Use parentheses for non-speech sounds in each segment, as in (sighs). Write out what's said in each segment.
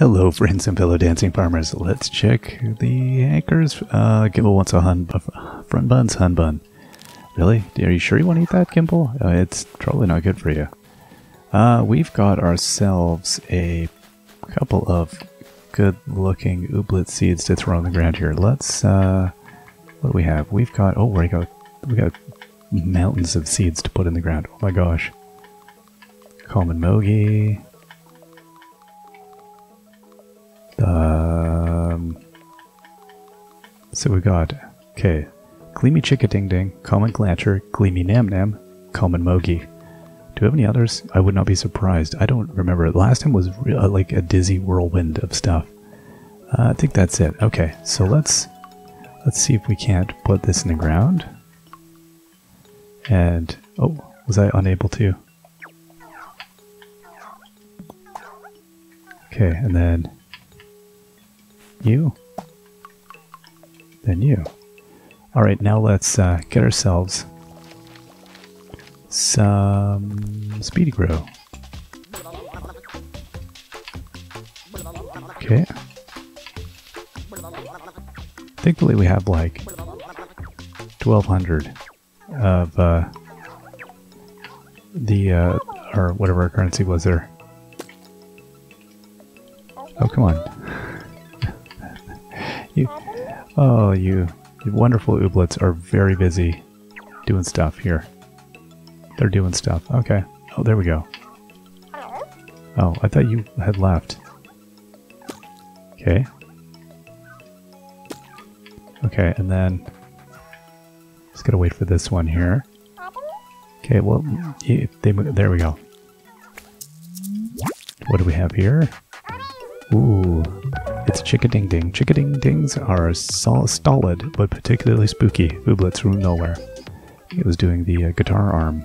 Hello, friends and fellow dancing farmers. Let's check the anchors. Uh, Gimbal wants a hun front buns, hun bun. Really? Are you sure you want to eat that, Gimbal? Uh, it's probably not good for you. Uh, we've got ourselves a couple of good-looking ooblet seeds to throw on the ground here. Let's, uh, what do we have? We've got, oh, we got, we got mountains of seeds to put in the ground. Oh my gosh. Common Mogi. Um, so we got, okay, Gleamy Chicka Ding Ding, Common Glancher, Gleamy Nam Nam, Common Mogi. Do we have any others? I would not be surprised. I don't remember. Last time was uh, like a dizzy whirlwind of stuff. Uh, I think that's it. Okay, so let's let's see if we can't put this in the ground. And oh, was I unable to? Okay, and then you, then you. All right, now let's uh, get ourselves some speedy grow. Okay. Thankfully, we have like 1200 of uh, the, uh, or whatever our currency was there. Oh, come on. Oh, you, wonderful ooblets are very busy doing stuff here. They're doing stuff. Okay. Oh, there we go. Oh, I thought you had left. Okay. Okay, and then just gotta wait for this one here. Okay, well, they there we go. What do we have here? Ooh, it's Chicka-Ding Ding. Chicka-Ding Dings are stolid, but particularly spooky. Ooblets from nowhere. It was doing the uh, guitar arm.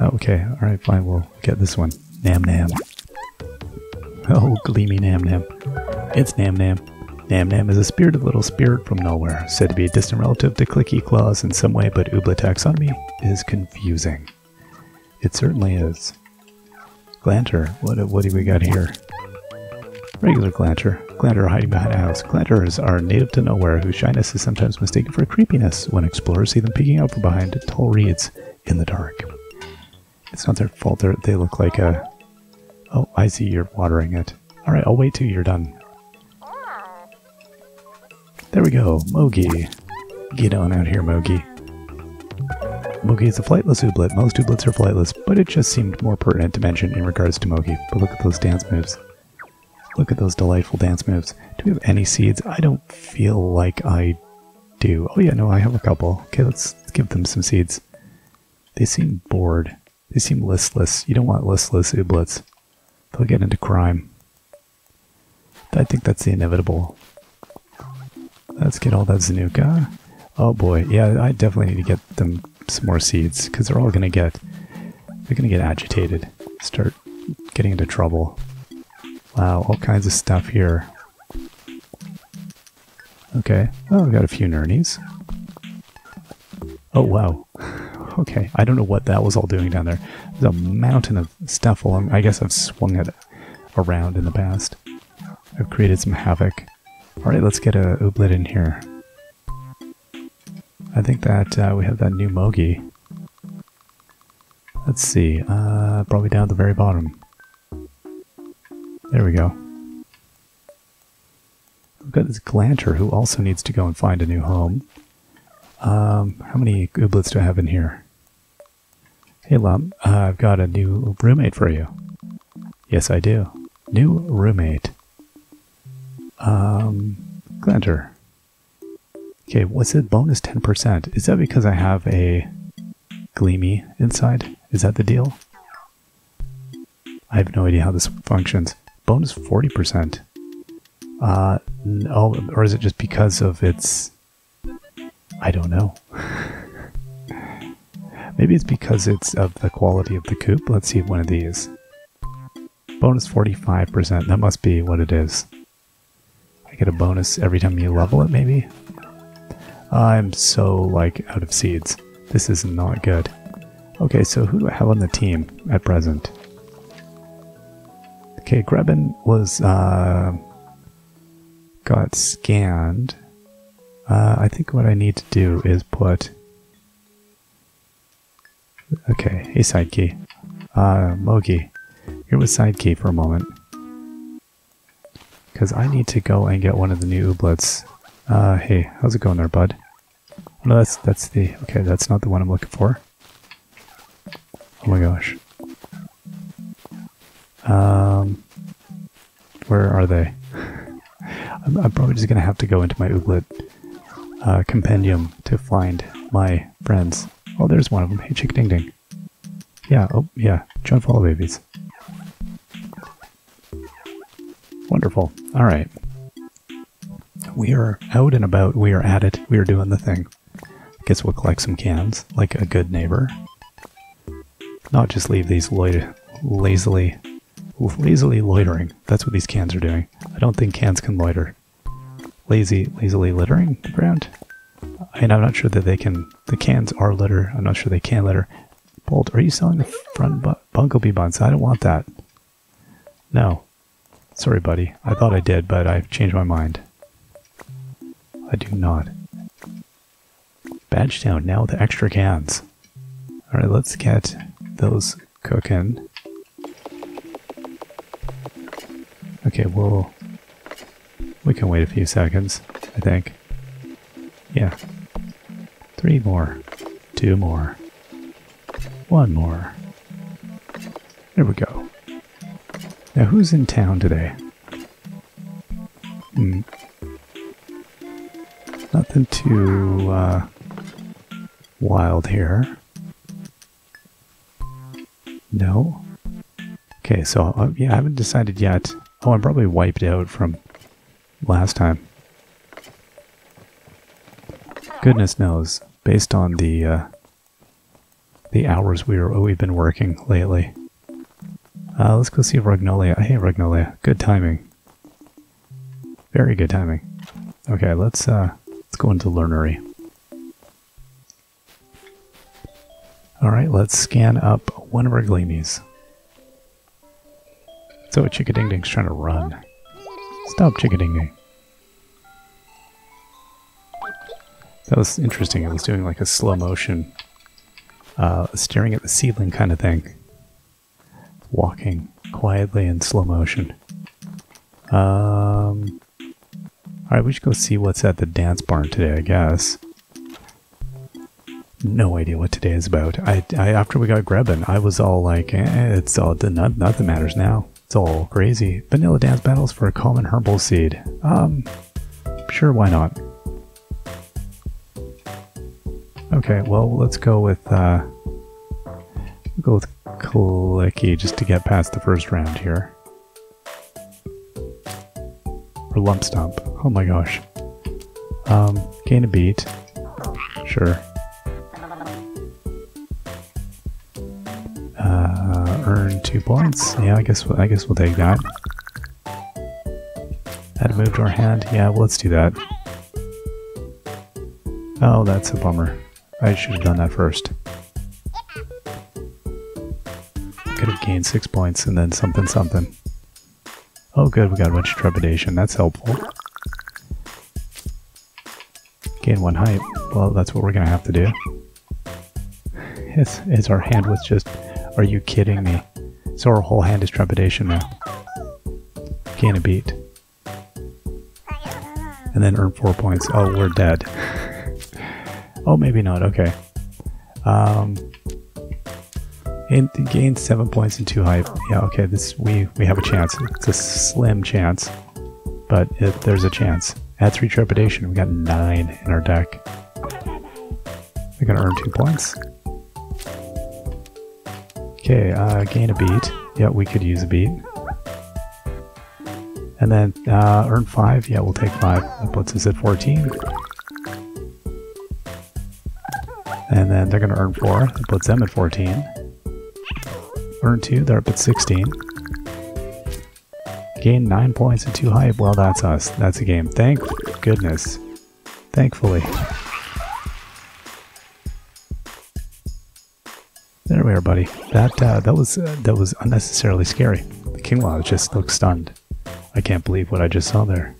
Oh, okay, alright, fine, we'll get this one. Nam Nam. Oh, gleamy Nam Nam. It's Nam Nam. Nam Nam is a spirited little spirit from nowhere, said to be a distant relative to Clicky Claws in some way, but ooblet taxonomy is confusing. It certainly is. Glanter, what, what do we got here? Regular Glanter. Glanter are hiding behind house. Glanters are native to nowhere, whose shyness is sometimes mistaken for creepiness when explorers see them peeking out from behind tall reeds in the dark. It's not their fault. They're, they look like a... Oh, I see you're watering it. Alright, I'll wait till you're done. There we go. Mogi. Get on out here, Mogi. Mogi is a flightless ooblet. Most ooblets are flightless, but it just seemed more pertinent to mention in regards to Mogi. But look at those dance moves. Look at those delightful dance moves. Do we have any seeds? I don't feel like I do. Oh yeah, no, I have a couple. Okay, let's, let's give them some seeds. They seem bored. They seem listless. You don't want listless ooblets. They'll get into crime. I think that's the inevitable. Let's get all that Zanuka. Oh boy, yeah, I definitely need to get them some more seeds, because they're all going to get, they're going to get agitated, start getting into trouble. Wow, all kinds of stuff here. Okay, oh, we got a few Nernies. Oh, wow. (sighs) Okay, I don't know what that was all doing down there. There's a mountain of stuff along, I guess I've swung it around in the past. I've created some havoc. Alright, let's get a ooblet in here. I think that uh, we have that new Mogi. Let's see, uh, probably down at the very bottom. There we go. We've got this Glanter who also needs to go and find a new home. Um, how many ooblets do I have in here? Hey Lump, uh, I've got a new roommate for you. Yes, I do. New roommate. Um, Glanter. Okay, what's it? Bonus 10%. Is that because I have a Gleamy inside? Is that the deal? I have no idea how this functions. Bonus 40%. Uh, oh, or is it just because of its... I don't know. (laughs) Maybe it's because it's of the quality of the coop. Let's see one of these. Bonus 45%. That must be what it is. I get a bonus every time you level it, maybe? I'm so, like, out of seeds. This is not good. Okay, so who do I have on the team at present? Okay, Grebin was uh, got scanned. Uh, I think what I need to do is put. Okay, hey side key. Uh, Mogi, you're with side key for a moment. Because I need to go and get one of the new ooblets. Uh, hey, how's it going there, bud? No, that's that's the okay. That's not the one I'm looking for. Oh my gosh. Um, where are they? I'm, (laughs) I'm, probably just gonna have to go into my ooblet uh, compendium to find my friends. Oh, there's one of them. Hey, chick ding ding. Yeah. Oh, yeah. Join follow babies. Wonderful. All right. We are out and about. We are at it. We are doing the thing. Guess we'll collect some cans, like a good neighbor. Not just leave these lazily, lazily loitering. That's what these cans are doing. I don't think cans can loiter. Lazy, lazily littering the ground. And I'm not sure that they can. The cans are litter. I'm not sure they can litter. Bolt, are you selling the front bu Bumblebee buns? I don't want that. No. Sorry, buddy. I thought I did, but I've changed my mind. I do not. Badge down now with extra cans. Alright, let's get those cooking. Okay, we'll... We can wait a few seconds, I think. Yeah. Three more. Two more. One more. There we go. Now, who's in town today? Hmm. Nothing too uh, wild here. No. Okay, so uh, yeah, I haven't decided yet. Oh, I'm probably wiped out from last time. Goodness knows, based on the uh, the hours we were we've been working lately. Uh, let's go see Ragnolia. Hey, Ragnolia. Good timing. Very good timing. Okay, let's uh, let's go into Learnery. All right, let's scan up one of our gleamies. So Chickading ding's trying to run. Stop Chickading That was interesting. It was doing like a slow motion, uh, staring at the ceiling kind of thing walking quietly in slow motion. Um, Alright, we should go see what's at the dance barn today, I guess. No idea what today is about. I, I after we got Grebin, I was all like, eh, it's all not, nothing matters now. All crazy. Vanilla dance battles for a common herbal seed. Um, sure, why not? Okay, well, let's go with, uh, go with clicky just to get past the first round here. Or lump stump. Oh my gosh. Um, gain a beat. Sure. Two points. Yeah, I guess we'll I guess we'll take that. Add moved our hand. Yeah, well, let's do that. Oh, that's a bummer. I should have done that first. could have gained six points and then something something. Oh good, we got a bunch of trepidation. That's helpful. Gain one height. Well, that's what we're to have to do. It's, it's our hand was just... Are you kidding me? So our whole hand is trepidation now. Gain a beat. And then earn four points. Oh, we're dead. (laughs) oh, maybe not. Okay. Um, and gain seven points and two hype. Yeah, okay, this we we have a chance. It's a slim chance, but it, there's a chance. Add three trepidation. We got nine in our deck. We're gonna earn two points. Okay, uh, gain a beat. Yeah, we could use a beat. And then uh, earn five. Yeah, we'll take five. That puts us at 14. And then they're going to earn four. That puts them at 14. Earn 2, they're up at 16. Gain 9 points and 2 hype. Well, that's us. That's a game. Thank goodness. Thankfully. There we are, buddy. That uh, that was uh, that was unnecessarily scary. The king Kingla just looks stunned. I can't believe what I just saw there.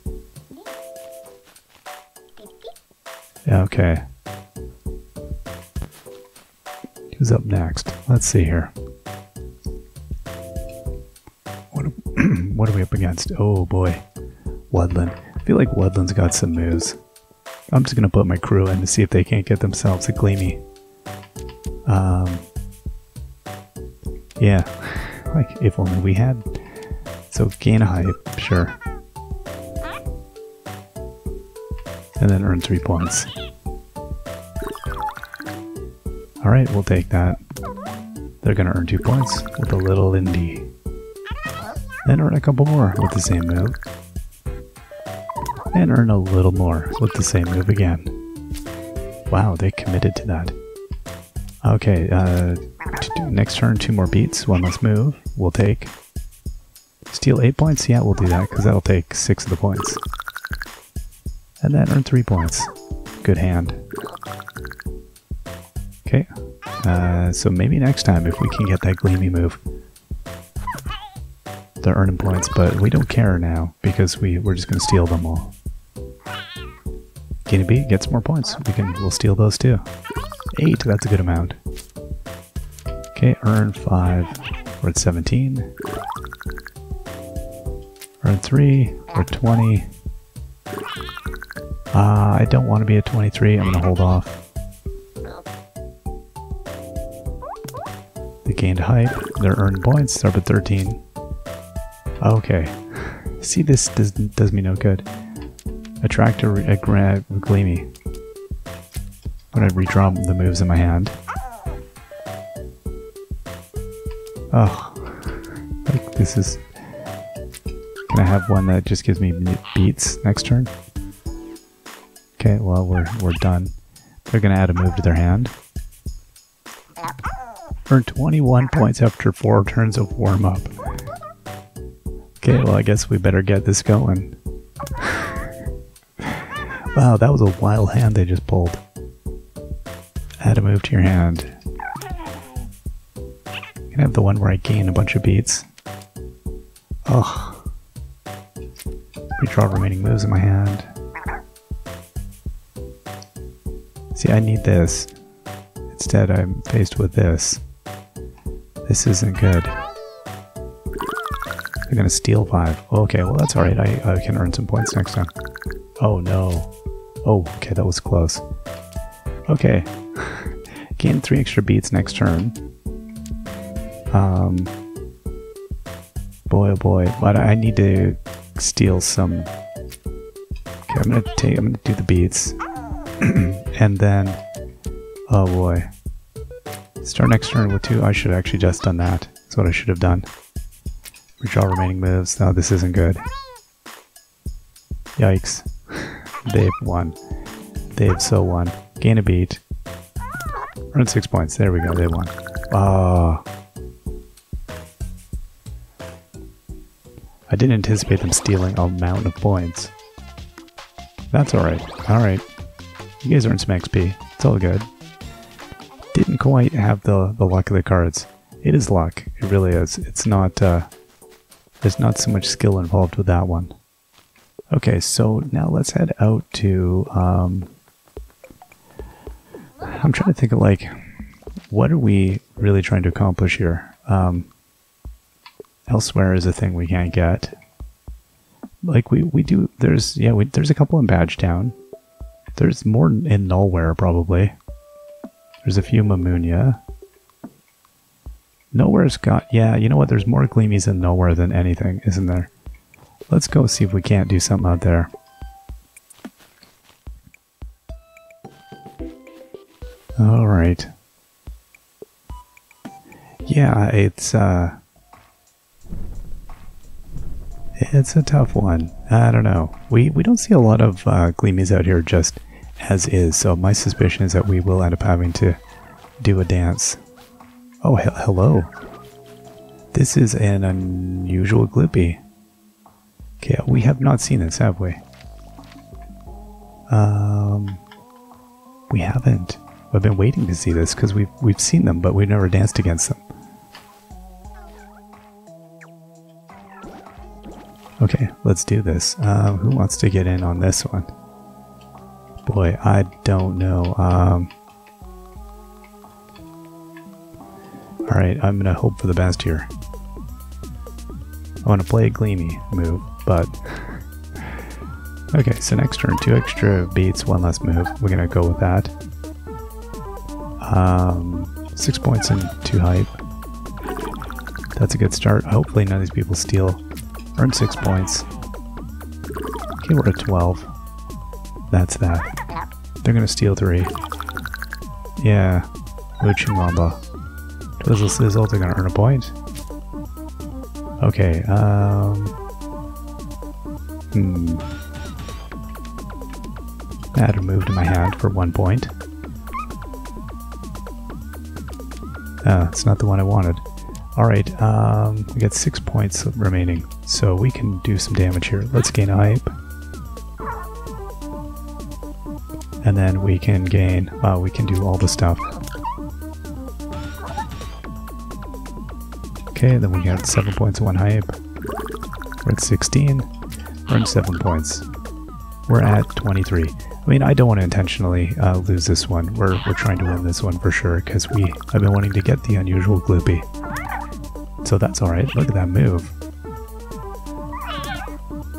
Yeah, okay. Who's up next? Let's see here. What, (clears throat) what are we up against? Oh boy. Woodland. I feel like Woodland's got some moves. I'm just gonna put my crew in to see if they can't get themselves a Gleamy. Um, yeah, like if only we had. So gain a hype, sure. And then earn three points. Alright, we'll take that. They're gonna earn two points with a little Indy. Then earn a couple more with the same move. And earn a little more with the same move again. Wow, they committed to that. Okay, uh, next turn, two more beats, one less move. We'll take. Steal eight points? Yeah, we'll do that, because that'll take six of the points. And then earn three points. Good hand. Okay, uh, so maybe next time if we can get that Gleamy move. They're earning points, but we don't care now, because we, we're just going to steal them all. Guinea Bee gets more points. We can, we'll steal those too. 8, that's a good amount. Okay, earn 5, we're at 17. Earn 3, we're at 20. Uh, I don't want to be at 23, I'm going to hold off. They gained height. they're earned points, they're up at 13. Okay. (laughs) See, this does, does me no good. Attract a, a, a Gleamy. I'm gonna redraw the moves in my hand. Oh, like this is. Can I have one that just gives me beats next turn? Okay, well we're we're done. They're gonna add a move to their hand. Earn 21 points after four turns of warm up. Okay, well I guess we better get this going. (laughs) wow, that was a wild hand they just pulled. Add a move to your hand. Can have the one where I gain a bunch of beats. Oh. Redraw remaining moves in my hand. See, I need this. Instead, I'm faced with this. This isn't good. I'm gonna steal five. Okay, well that's alright. I, I can earn some points next time. Oh no. Oh, okay, that was close. Okay, (laughs) Gain three extra beats next turn. Um, boy, oh boy, but I need to steal some. Okay, I'm gonna take. I'm gonna do the beats, (clears throat) and then, oh boy, start next turn with two. I should have actually just done that. That's what I should have done. Redraw remaining moves. No, this isn't good. Yikes. (laughs) They've won. They've so won. Gain a beat. Earn six points. There we go. They won. Ah. I didn't anticipate them stealing a mountain of points. That's alright. Alright. You guys earned some XP. It's all good. Didn't quite have the, the luck of the cards. It is luck. It really is. It's not, uh, there's not so much skill involved with that one. Okay, so now let's head out to, um, I'm trying to think of like, what are we really trying to accomplish here? Um, elsewhere is a thing we can't get. Like we, we do, there's, yeah, we, there's a couple in Badgetown. There's more in Nowhere probably. There's a few Mamunia. Nowhere's got, yeah, you know what, there's more Gleamies in Nowhere than anything, isn't there? Let's go see if we can't do something out there. All right. Yeah, it's uh it's a tough one. I don't know. We we don't see a lot of uh, Gleamies out here just as is, so my suspicion is that we will end up having to do a dance. Oh, he hello. This is an unusual Gloopy. Okay, we have not seen this, have we? Um, we haven't. I've been waiting to see this because we've we've seen them, but we've never danced against them. Okay, let's do this. Um, who wants to get in on this one? Boy, I don't know. Um, Alright, I'm gonna hope for the best here. I want to play a Gleamy move, but... (laughs) okay, so next turn, two extra beats, one less move. We're gonna go with that. Um, six points and two hype. That's a good start. Hopefully none of these people steal. Earn six points. Okay, we're at 12. That's that. They're gonna steal three. Yeah. Uchimamba. Twizzle Sizzle, they're gonna earn a point. Okay, um... Hmm. Add a move to my hand for one point. Ah, it's not the one I wanted. Alright, um, we got six points remaining, so we can do some damage here. Let's gain a hype. And then we can gain, uh, we can do all the stuff. Okay, then we got 7 points, 1 hype. We're at 16. We're at 7 points. We're at 23. I mean, I don't want to intentionally uh, lose this one. We're, we're trying to win this one for sure, because we I've been wanting to get the unusual Gloopy. So that's alright. Look at that move.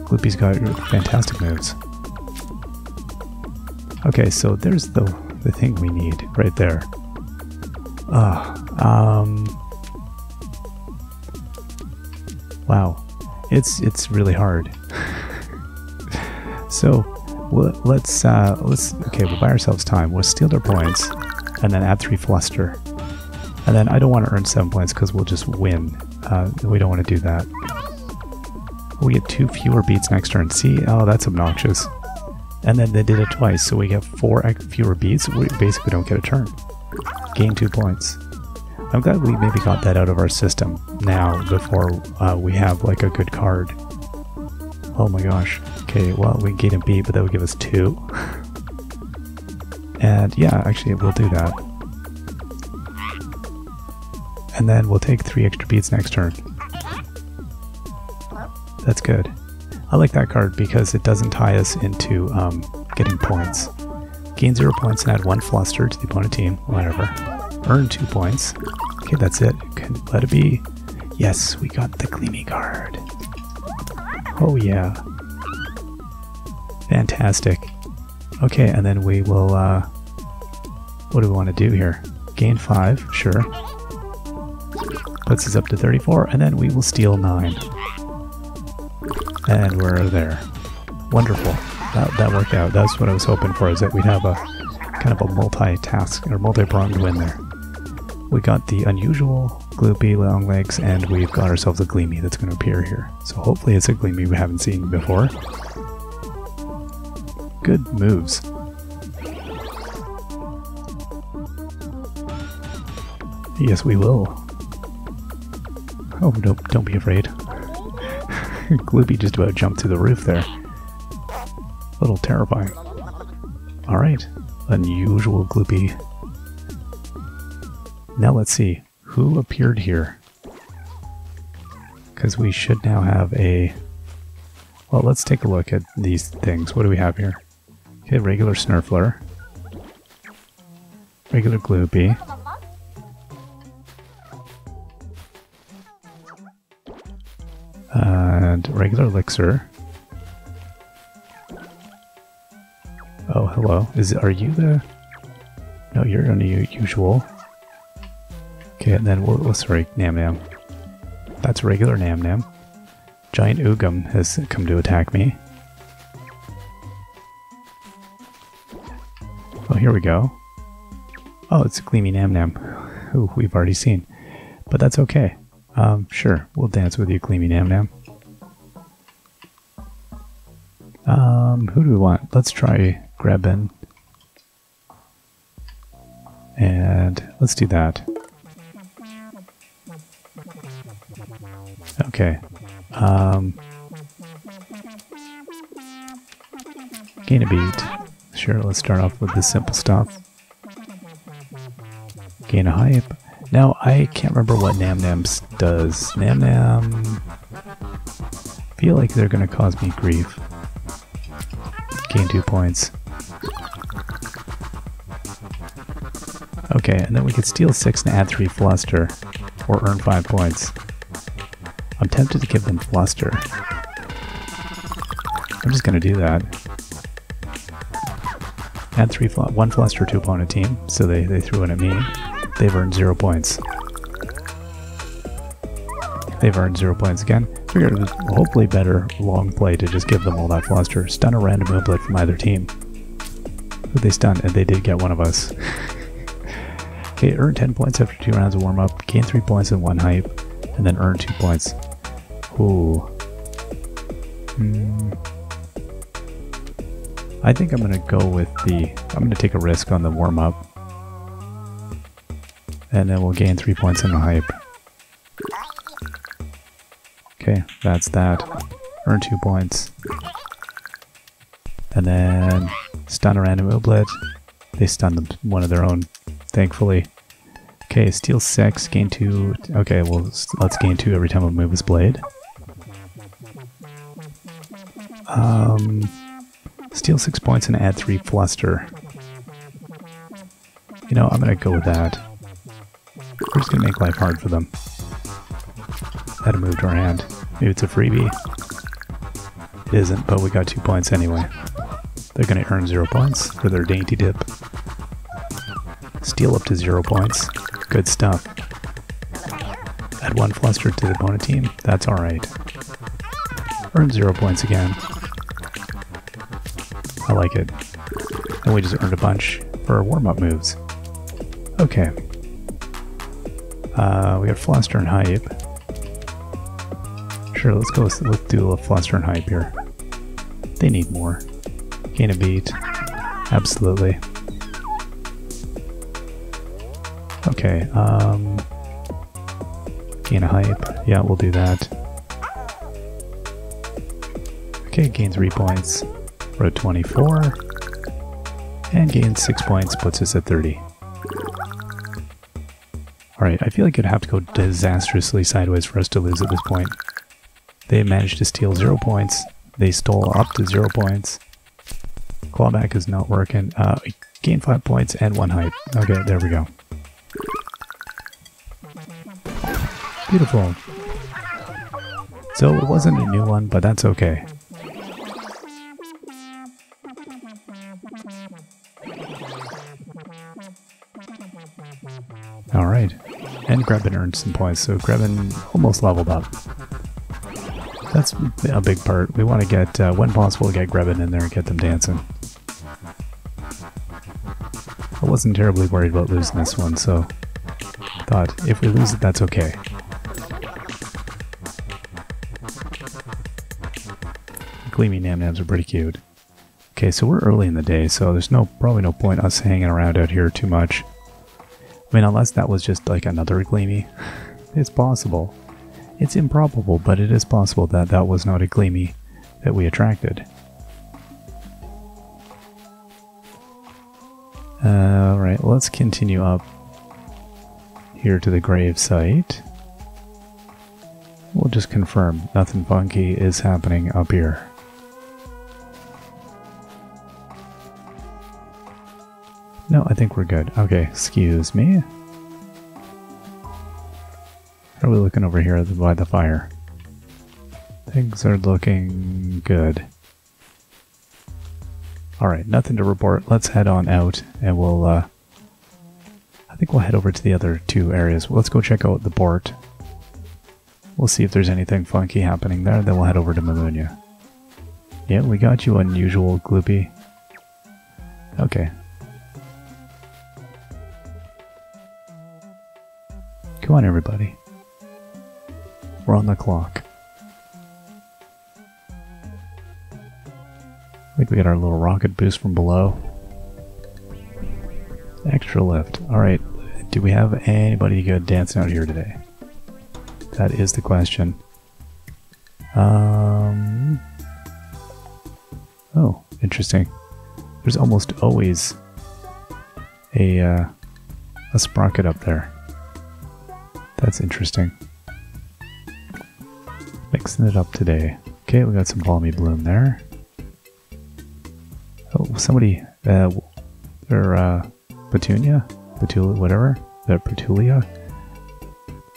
Gloopy's got fantastic moves. Okay, so there's the, the thing we need right there. Uh, um... Wow, it's it's really hard. (laughs) so let's uh, let's okay. We'll buy ourselves time. We'll steal their points, and then add three fluster. And then I don't want to earn seven points because we'll just win. Uh, we don't want to do that. We get two fewer beats next turn. See? Oh, that's obnoxious. And then they did it twice, so we get four fewer beats. We basically don't get a turn. Gain two points. I'm glad we maybe got that out of our system now before uh, we have like a good card. Oh my gosh. Okay, well we gain a beat, but that would give us two. (laughs) and yeah, actually we'll do that. And then we'll take three extra beats next turn. That's good. I like that card because it doesn't tie us into um, getting points. Gain zero points and add one fluster to the opponent team, whatever. Earn two points. Okay, that's it. Can let it be. Yes, we got the Gleamy card. Oh yeah. Fantastic. Okay, and then we will, uh, what do we want to do here? Gain 5, sure. Puts us up to 34, and then we will steal 9. And we're there. Wonderful. That, that worked out. That's what I was hoping for, is that we'd have a kind of a multi-task, or multi-pronged win there. We got the unusual Gloopy long legs, and we've got ourselves a Gleamy that's going to appear here. So hopefully it's a Gleamy we haven't seen before. Good moves. Yes, we will. Oh, don't, don't be afraid. (laughs) Gloopy just about jumped through the roof there. A little terrifying. Alright, unusual Gloopy. Now let's see, who appeared here? Because we should now have a... Well, let's take a look at these things. What do we have here? Okay, regular Snurfler. Regular Gloopy. Regular Elixir. Oh, hello. Is Are you the... No, you're unusual. Okay, and then we'll, sorry, Nam Nam. That's regular Nam Nam. Giant Oogum has come to attack me. Oh, here we go. Oh, it's Gleamy Nam Nam, who we've already seen. But that's okay. Um, sure, we'll dance with you, Gleamy Nam Nam. Um, who do we want? Let's try Grebin. And let's do that. Okay. Um, gain a beat. Sure, let's start off with the simple stuff. Gain a hype. Now, I can't remember what Nam Nam does. Nam Nam... feel like they're going to cause me grief. Gain two points. Okay, and then we could steal six and add three fluster, or earn five points. I'm tempted to give them fluster. I'm just gonna do that. Add three, fl one fluster to opponent team, so they, they threw in at me. They've earned zero points. They've earned zero points again. Figured it was hopefully better long play to just give them all that fluster. Stun a random ooblet from either team. Who they stun, and they did get one of us. (laughs) okay, earn 10 points after two rounds of warm up, gain 3 points in one hype, and then earn 2 points. Ooh. Hmm. I think I'm gonna go with the. I'm gonna take a risk on the warm up. And then we'll gain 3 points in the hype. Okay, that's that. Earn 2 points. And then stun a random ooblet. They stun one of their own, thankfully. Okay, steal 6, gain 2. Okay, well, let's gain 2 every time we move his blade. Um, steal 6 points and add 3 fluster. You know, I'm gonna go with that. We're just gonna make life hard for them. Had a move to our hand. Maybe it's a freebie. It isn't, but we got 2 points anyway. They're gonna earn 0 points for their dainty dip. Steal up to 0 points. Good stuff. Add 1 fluster to the opponent team. That's alright. Earn 0 points again. I like it. And we just earned a bunch for our warm-up moves. Okay. Uh, we got Fluster and Hype. Sure, let's go. Let's do a little Fluster and Hype here. They need more. Gain a beat. Absolutely. Okay, um... Gain a Hype. Yeah, we'll do that. Okay, gain 3 points. We're 24. And gain 6 points, puts us at 30. Alright, I feel like it'd have to go disastrously sideways for us to lose at this point. They managed to steal 0 points. They stole up to 0 points. Clawback is not working. Uh, gain 5 points and 1 hype. Okay, there we go. Beautiful. So it wasn't a new one, but that's okay. Alright. And Grebin earned some points, so Grebin almost leveled up. That's a big part. We want to get, uh, when possible, get Grebin in there and get them dancing. I wasn't terribly worried about losing this one, so thought if we lose it, that's okay. Gleamy Nam Nams are pretty cute. Okay, so we're early in the day, so there's no probably no point us hanging around out here too much. I mean, unless that was just like another Gleamy. (laughs) It's possible. It's improbable, but it is possible that that was not a Gleamy that we attracted. Uh, Alright, let's continue up here to the grave site. We'll just confirm nothing funky is happening up here. No, I think we're good. Okay, excuse me. We looking over here by the fire? Things are looking good. Alright, nothing to report. Let's head on out and we'll, uh, I think we'll head over to the other two areas. Let's go check out the port. We'll see if there's anything funky happening there, then we'll head over to Mamunia. Yeah, we got you, unusual Gloopy. Okay, Come on, everybody. We're on the clock. I think we got our little rocket boost from below. Extra lift. Alright, do we have anybody good dancing out here today? That is the question. Um. Oh, interesting. There's almost always a, uh, a sprocket up there. That's interesting. Mixing it up today. Okay, we got some balmy bloom there. Oh, somebody, uh, or, uh, Petunia? Petulia, whatever? The Petulia?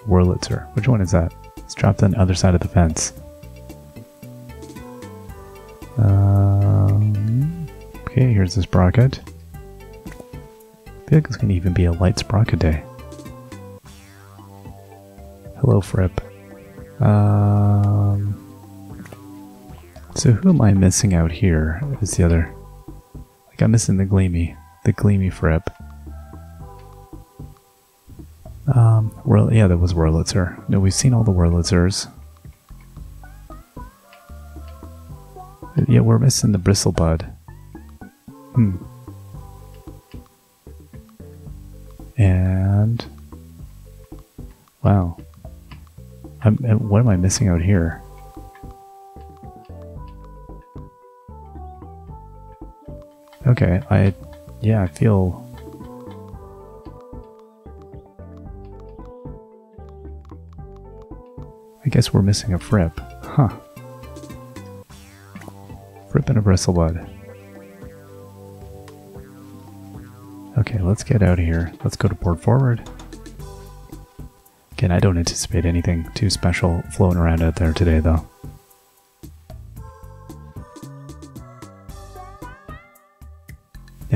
Wurlitzer. Which one is that? It's dropped on the other side of the fence. Um, okay, here's the sprocket. I feel like it's going to even be a light sprocket day. Hello, Fripp. Um, so who am I missing out here? Is the other... Like I'm missing the Gleamy. The Gleamy Fripp. Um, Whirl yeah, that was Wurlitzer. No, we've seen all the Wurlitzers. Yeah, we're missing the Bristlebud. Hmm. And... Wow. I'm, what am I missing out here? Okay, I... Yeah, I feel... I guess we're missing a Fripp. Huh. Fripp and a Bristlebud. Okay, let's get out of here. Let's go to port forward. Again, I don't anticipate anything too special floating around out there today, though.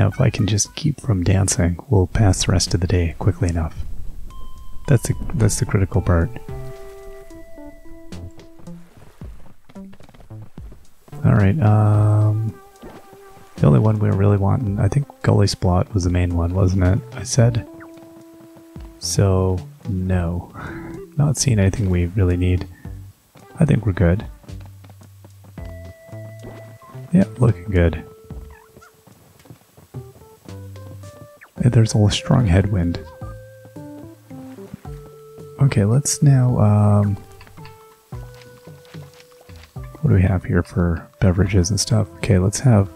Now, if I can just keep from dancing, we'll pass the rest of the day quickly enough. That's the, that's the critical part. Alright, um... The only one we were really wanting, I think Gully Splot was the main one, wasn't it? I said. So, no. (laughs) Not seeing anything we really need. I think we're good. Yeah, looking good. There's a strong headwind. Okay, let's now, um, what do we have here for beverages and stuff? Okay, let's have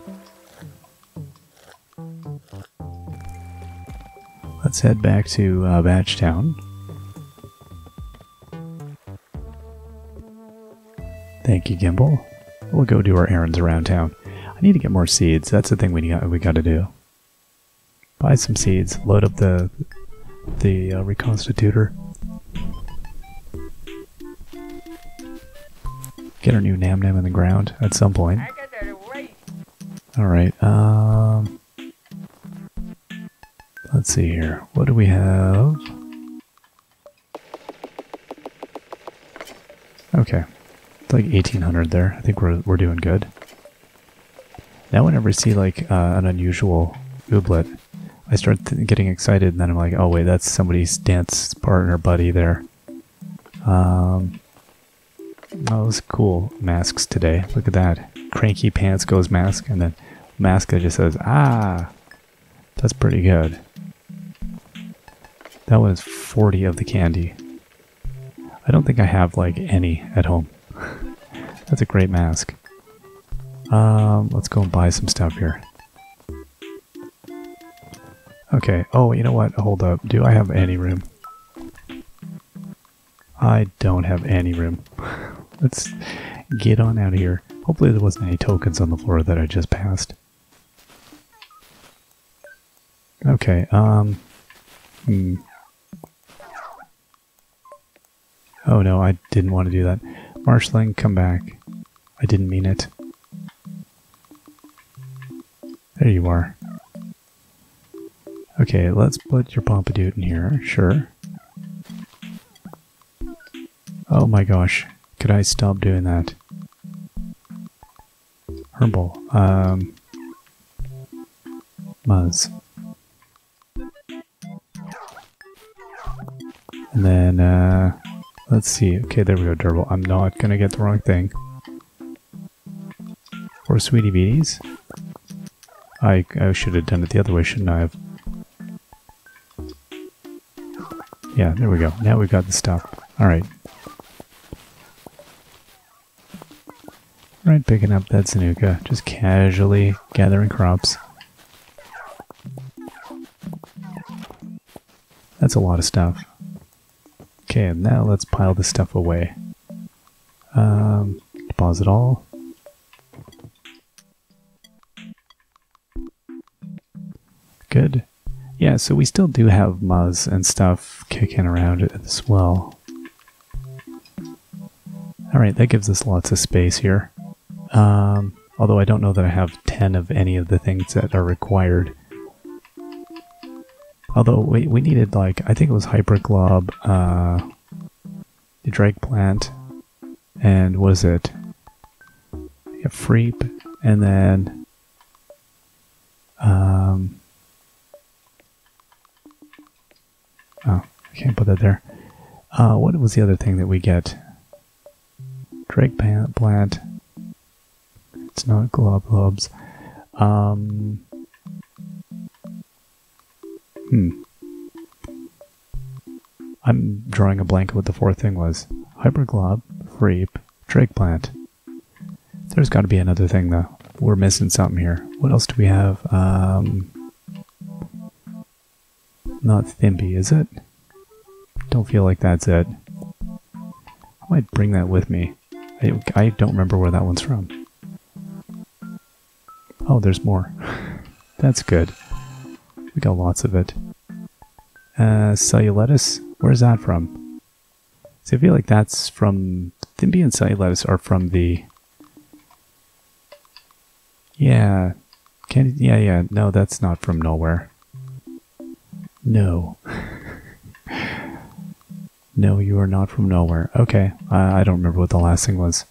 Let's head back to uh, Badgetown. Thank you, Gimbal. We'll go do our errands around town. I need to get more seeds. That's the thing we got, we got to do. Buy some seeds. Load up the the uh, reconstitutor. Get our new Nam Nam in the ground at some point. Alright, um... Let's see here. What do we have? Okay. It's like 1800 there. I think we're, we're doing good. Now whenever I see like uh, an unusual ooblet, I start getting excited and then I'm like, oh wait, that's somebody's dance partner buddy there. Um, oh, those cool masks today. Look at that. Cranky Pants goes mask and then mask that just says, ah, that's pretty good. That was 40 of the candy. I don't think I have like any at home. (laughs) That's a great mask. Um, let's go and buy some stuff here. Okay. Oh, you know what? Hold up. Do I have any room? I don't have any room. (laughs) Let's get on out of here. Hopefully there wasn't any tokens on the floor that I just passed. Okay, um... Hmm. Oh no, I didn't want to do that. Marshling, come back. I didn't mean it. There you are. Okay, let's put your Pompadour in here, sure. Oh my gosh, could I stop doing that? Herbal, um... Muzz. And then, uh... Let's see. Okay, there we go, Durable. I'm not gonna get the wrong thing. Or Sweetie Beaties. I, I should have done it the other way, shouldn't I have? Yeah, there we go. Now we've got the stuff. Alright. Alright, picking up that Zanuka. Just casually gathering crops. That's a lot of stuff. Okay, and now let's pile this stuff away. Um, deposit all. Yeah, so we still do have Muzz and stuff kicking around as well. Alright, that gives us lots of space here. Um, although I don't know that I have 10 of any of the things that are required. Although we, we needed like, I think it was Hyperglob, uh, the Drake Plant, and was it? Yeah, Freep, and then, um, oh, I can't put that there. Uh, what was the other thing that we get? Drake Plant. It's not Glob Globs. Um, hmm. I'm drawing a blank what the fourth thing was. Hyperglob, Freep, Drake Plant. There's got to be another thing though. We're missing something here. What else do we have? Um, not Thimpy, is it? Don't feel like that's it. I might bring that with me. I, I don't remember where that one's from. Oh, there's more. (laughs) That's good. We got lots of it. Uh, cellulitis? Where's that from? So I feel like that's from... Thimpy and cellulitis are from the... Yeah. Can yeah, yeah. No, that's not from nowhere. No. (laughs) no, you are not from nowhere. Okay. I, I don't remember what the last thing was.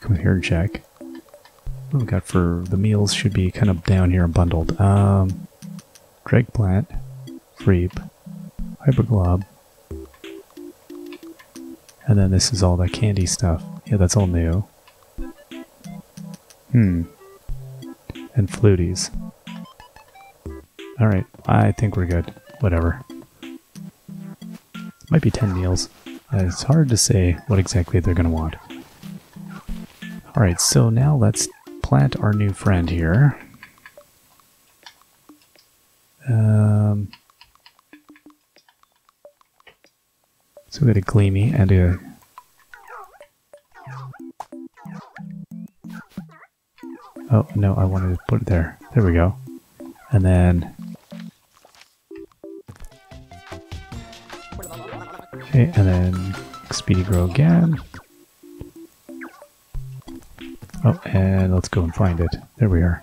Come here and check. What we got for the meals should be kind of down here and bundled. Um, Drake Plant, Freep, Hyperglob, and then this is all the candy stuff. Yeah, that's all new. Hmm. And fluties. Alright, I think we're good. Whatever. Might be 10 meals. Uh, it's hard to say what exactly they're going to want. Alright, so now let's plant our new friend here. Um, so we got a Gleamy and a... Oh, no, I wanted to put it there. There we go. And then... Okay, and then Speedy Grow again. Oh, and let's go and find it. There we are.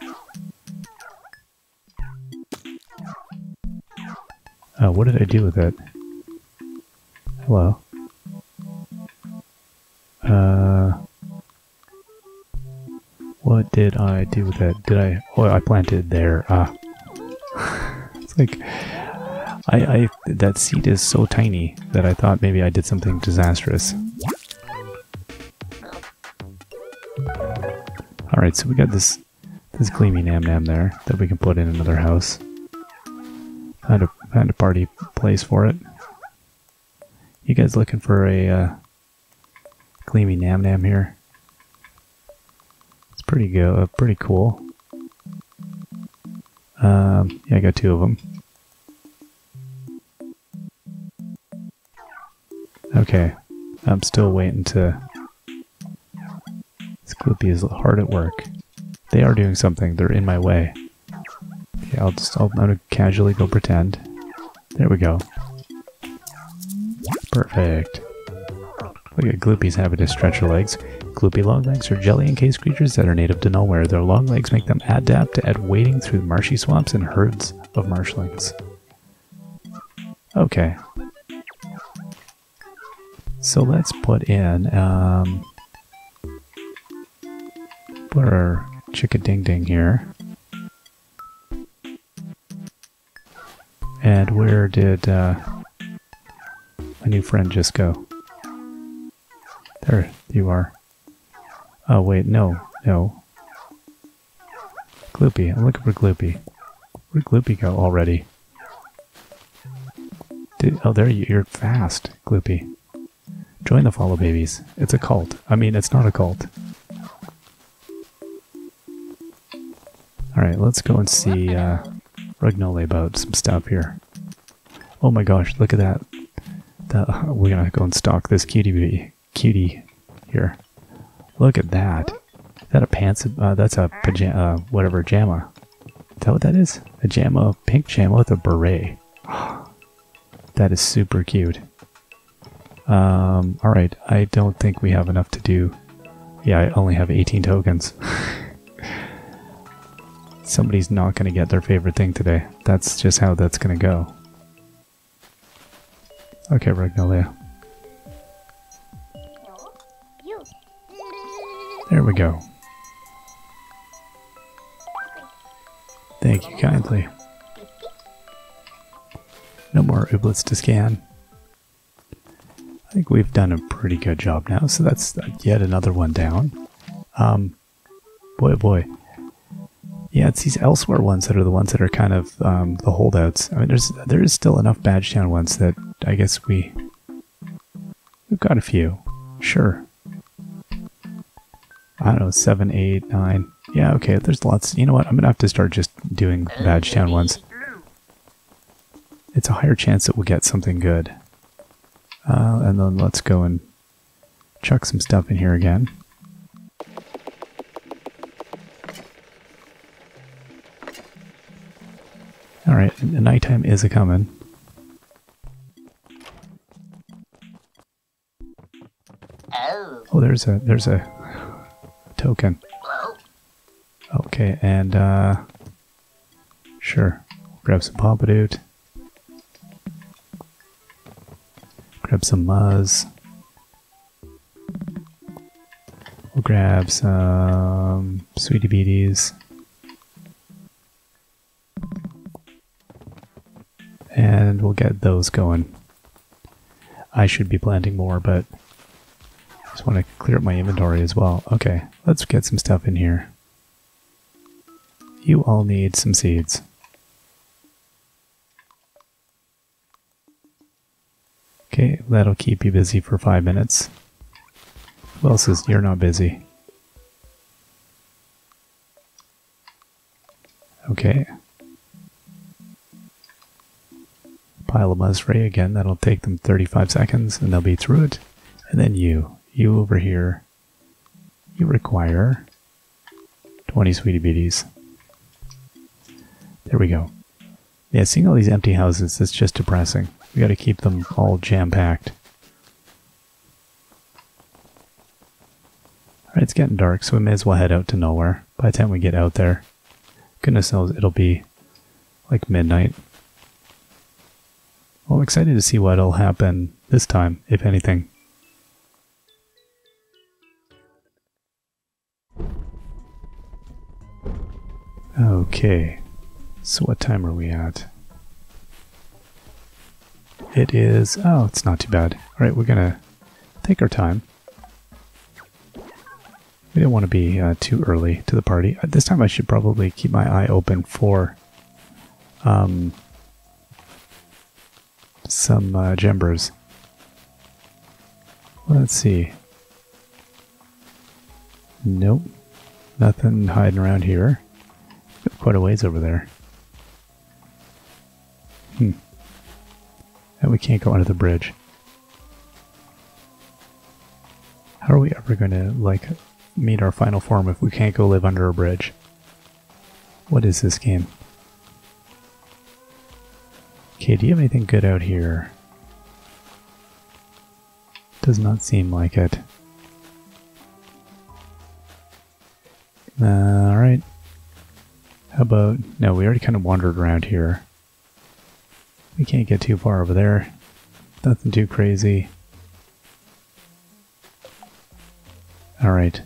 Oh, what did I do with it? Hello. Uh, what did I do with it? Did I? Oh, I planted there. Ah, (laughs) it's like I, I that seed is so tiny that I thought maybe I did something disastrous. Alright, so we got this this gleamy nam nam there that we can put in another house. Find a find a party place for it. You guys looking for a uh, gleamy nam nam here? It's pretty go uh, pretty cool. Um, yeah, I got two of them. Okay, I'm still waiting to Gloopy is hard at work. They are doing something. They're in my way. Okay, I'll just, I'll, gonna casually go pretend. There we go. Perfect. Look at Gloopy's habit to stretch her legs. Gloopy long legs are jelly encased creatures that are native to nowhere. Their long legs make them adept at wading through marshy swamps and herds of marshlings. Okay. So let's put in, um, put our ding ding here. And where did uh, my new friend just go? There you are. Oh, wait, no, no. Gloopy, I'm looking for Gloopy. Where'd Gloopy go already? Did, oh, there you, you're fast, Gloopy. Join the Follow Babies. It's a cult. I mean, it's not a cult. Alright, let's go and see uh, Rugnole about some stuff here. Oh my gosh, look at that. that we're gonna go and stalk this cutie bee, cutie here. Look at that. Is that a pants? Uh, that's a pajama, uh, whatever, jamma. Is that what that is? A jamma, pink jamma with a beret. (gasps) that is super cute. Um, alright, I don't think we have enough to do. Yeah, I only have 18 tokens. (laughs) Somebody's not going to get their favorite thing today. That's just how that's going to go. Okay, Magnolia. There we go. Thank you kindly. No more ooblets to scan. I think we've done a pretty good job now, so that's yet another one down. Um, boy, boy. Yeah, it's these elsewhere ones that are the ones that are kind of um, the holdouts. I mean, there's there is still enough Badgetown ones that I guess we we've got a few. Sure. I don't know, seven, eight, nine. Yeah, okay. There's lots. You know what? I'm gonna have to start just doing Badgetown ones. It's a higher chance that we'll get something good. Uh, and then let's go and chuck some stuff in here again. Alright, nighttime is a coming. Oh, there's a there's a token. Okay, and uh sure. Grab some Pompadour. Grab some Muzz. We'll grab some Sweetie Beaties. and we'll get those going. I should be planting more, but I just want to clear up my inventory as well. Okay, let's get some stuff in here. You all need some seeds. Okay, that'll keep you busy for five minutes. Who else is you're not busy? Okay. pile of Muzzray again. That'll take them 35 seconds and they'll be through it. And then you, you over here, you require 20 Sweetie Beaties. There we go. Yeah, seeing all these empty houses is just depressing. We gotta keep them all jam-packed. Alright, it's getting dark, so we may as well head out to nowhere. By the time we get out there, goodness knows it'll be like midnight. Well, I'm excited to see what'll happen this time, if anything. Okay, so what time are we at? It is, oh, it's not too bad. Alright, we're gonna take our time. We didn't want to be uh, too early to the party. Uh, this time I should probably keep my eye open for um, some uh, gembers. Let's see. Nope. Nothing hiding around here. Quite a ways over there. And we can't go under the bridge. How are we ever going to, like, meet our final form if we can't go live under a bridge? What is this game? Okay, do you have anything good out here? Does not seem like it. Uh, Alright. How about... No, we already kind of wandered around here. We can't get too far over there. Nothing too crazy. Alright.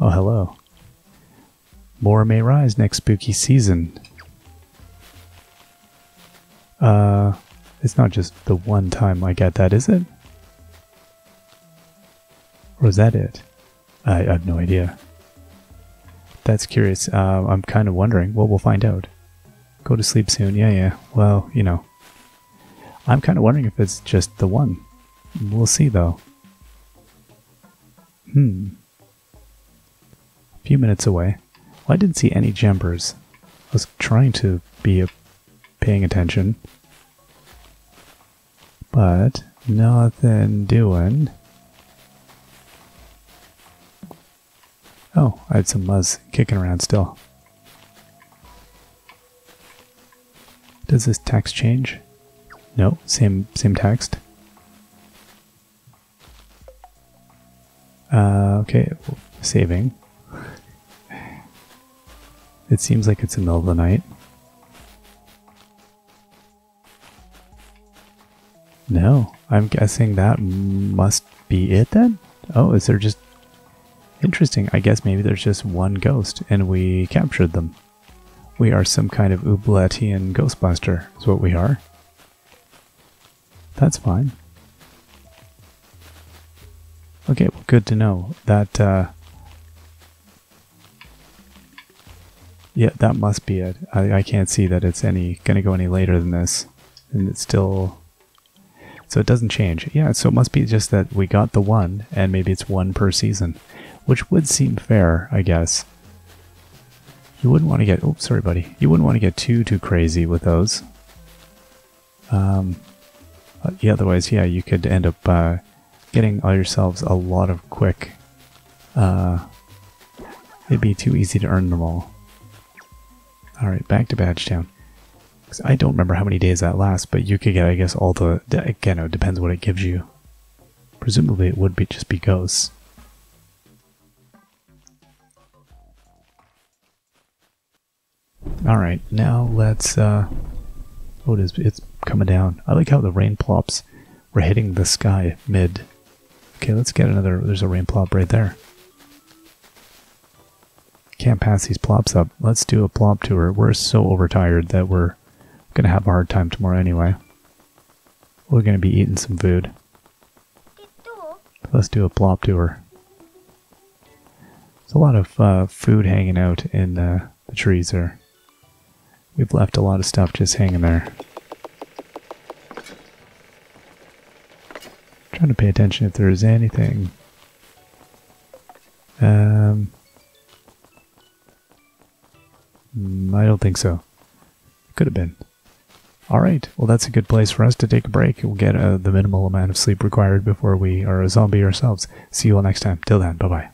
Oh, hello. More may rise next spooky season. Uh, it's not just the one time I get that, is it? Or is that it? I, I have no idea. That's curious. Uh, I'm kind of wondering. Well, we'll find out. Go to sleep soon. Yeah, yeah. Well, you know. I'm kind of wondering if it's just the one. We'll see, though. Hmm. A few minutes away. Well, I didn't see any jumpers. I was trying to be paying attention. But nothing doing. Oh, I had some Muzz kicking around still. Does this text change? No, same same text. Uh, okay, saving. It seems like it's in the middle of the night. No, I'm guessing that must be it then? Oh, is there just... Interesting, I guess maybe there's just one ghost and we captured them. We are some kind of Oobletian Ghostbuster, is what we are. That's fine. Okay, well, good to know. That, uh... Yeah, that must be it. I, I can't see that it's any gonna go any later than this. And it's still so it doesn't change. Yeah, so it must be just that we got the one, and maybe it's one per season. Which would seem fair, I guess. You wouldn't want to get... Oh, sorry, buddy. You wouldn't want to get too, too crazy with those. Um, yeah, otherwise, yeah, you could end up uh, getting all yourselves a lot of quick... Uh, it'd be too easy to earn them all. Alright, back to Badgetown. I don't remember how many days that lasts, but you could get, I guess, all the... Again, it depends what it gives you. Presumably it would be just be ghosts. Alright, now let's... Uh, oh, it is, it's coming down. I like how the rain plops were hitting the sky mid. Okay, let's get another... There's a rain plop right there. Can't pass these plops up. Let's do a plop tour. We're so overtired that we're Gonna have a hard time tomorrow anyway. We're gonna be eating some food. Let's do a plop tour. There's a lot of uh, food hanging out in uh, the trees there. We've left a lot of stuff just hanging there. Trying to pay attention if there is anything. Um, mm, I don't think so. Could have been. All right. Well, that's a good place for us to take a break. We'll get uh, the minimal amount of sleep required before we are a zombie ourselves. See you all next time. Till then, bye bye.